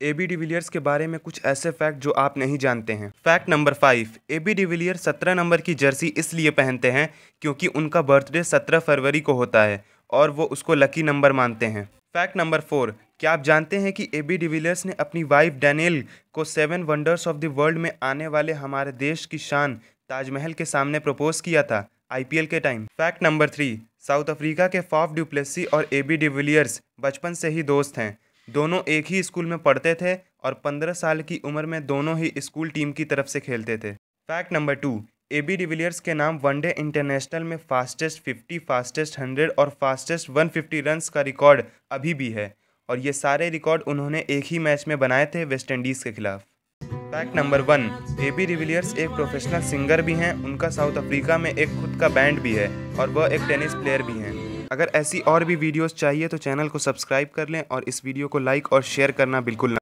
ए B de Villiers के बारे में कुछ ऐसे फैक्ट जो आप नहीं जानते हैं। Fact number five A B de Villiers सत्रह नंबर की जर्सी इसलिए पहनते हैं क्योंकि उनका बर्थडे सत्रह फरवरी को होता है और वो उसको लकी नंबर मानते हैं। फैक्ट नंबर फोर क्या आप जानते हैं कि ए बी डिविलियर्स ने अपनी वाइफ डैनियल को seven wonders of the world में आने वाले हमारे देश की शान ताजमहल के सामने प्रपोज किया था आईपीएल के time fact number three South Africa के फॉफ ड्यूप्लेसी और ए बी डिविलियर्स बचपन से ही दोस्त हैं। दोनों एक ही स्कूल में पढ़ते थे और पंद्रह साल की उम्र में दोनों ही स्कूल टीम की तरफ़ से खेलते थे। Fact number two A B de Villiers के नाम वनडे इंटरनेशनल में फास्टेस्ट फिफ्टी, फास्टेस्ट हंड्रेड और फास्टेस्ट वन फिफ्टी रन्स का रिकॉर्ड अभी भी है और ये सारे रिकॉर्ड उन्होंने एक ही मैच में बनाए थे वेस्ट इंडीज़ के खिलाफ। Fact number one A B de Villiers एक प्रोफेशनल सिंगर भी हैं, उनका साउथ अफ्रीका में एक खुद का बैंड भी है और वह एक टेनिस प्लेयर भी हैं। अगर ऐसी और भी वीडियोस चाहिए तो चैनल को सब्सक्राइब कर लें और इस वीडियो को लाइक और शेयर करना बिल्कुल